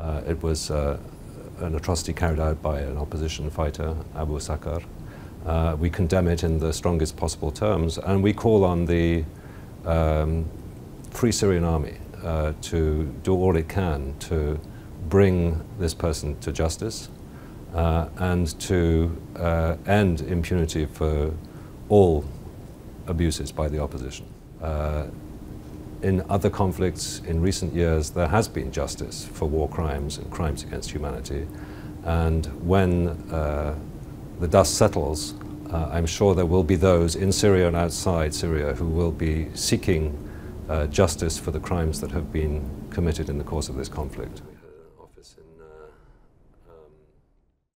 Uh, it was uh, an atrocity carried out by an opposition fighter, Abu Sakar. Uh, we condemn it in the strongest possible terms, and we call on the um, Free Syrian Army uh, to do all it can to bring this person to justice uh, and to uh, end impunity for all abuses by the opposition. In other conflicts in recent years, there has been justice for war crimes and crimes against humanity. And when uh, the dust settles, uh, I'm sure there will be those in Syria and outside Syria who will be seeking uh, justice for the crimes that have been committed in the course of this conflict.